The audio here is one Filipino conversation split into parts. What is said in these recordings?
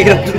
এরকম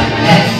Yes.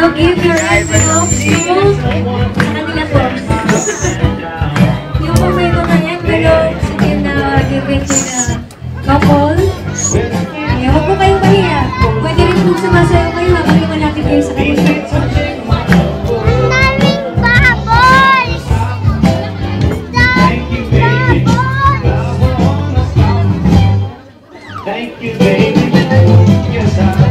Now give your envelopes to kanila po. Yung po may mga envelopes and uh, giving to the couple. Kaya huwag po kayong mahiya. Pwede rin po sumasayaw kayo habang lumalapit kayo sa kanila. Thank you, baby. Yes, I